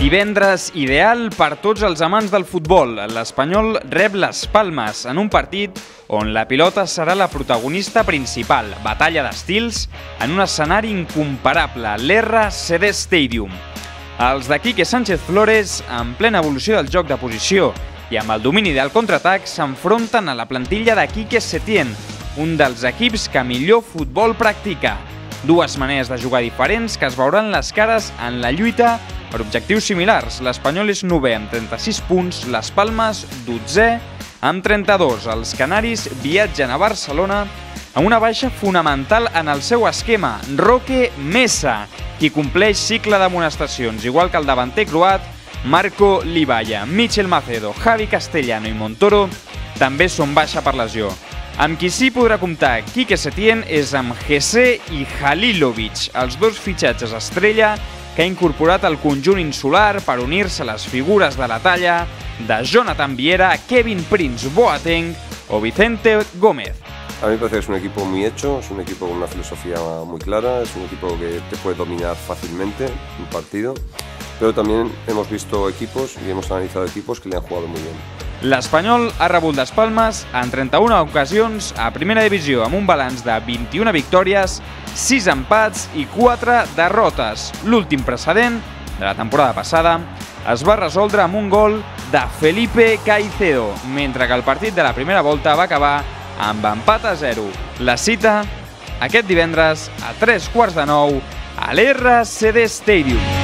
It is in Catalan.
Divendres ideal per tots els amants del futbol. L'Espanyol rep les Palmes en un partit on la pilota serà la protagonista principal. Batalla d'estils en un escenari incomparable, l'RCD Stadium. Els de Quique Sánchez Flores, en plena evolució del joc de posició i amb el domini del contraatac, s'enfronten a la plantilla de Quique Setién, un dels equips que millor futbol practica. Dues maneres de jugar diferents que es veuran les cares en la lluita per objectius similars. L'Espanyol és 9 amb 36 punts, les Palmes 12 amb 32. Els canaris viatgen a Barcelona amb una baixa fonamental en el seu esquema, Roque Mesa, qui compleix cicle d'amonestacions, igual que el davanter croat Marco Libaya, Michel Macedo, Javi Castellano i Montoro també són baixa per lesió. Amb qui sí podrà comptar Quique Setién és amb Gessé i Halilovic, els dos fitxatges estrella que ha incorporat el conjunt insular per unir-se a les figures de la talla de Jonathan Viera, Kevin Prince Boateng o Vicente Gómez. A mí me parece que es un equipo muy hecho, es un equipo con una filosofía muy clara, es un equipo que te puede dominar fácilmente un partido, pero también hemos visto equipos y hemos analizado equipos que le han jugado muy bien. L'Espanyol ha rebut les palmes en 31 ocasions a primera divisió amb un balanç de 21 victòries, 6 empats i 4 derrotes. L'últim precedent de la temporada passada es va resoldre amb un gol de Felipe Caicedo, mentre que el partit de la primera volta va acabar amb empat a 0. La cita aquest divendres a 3 quarts de 9 a l'RCD Stadium.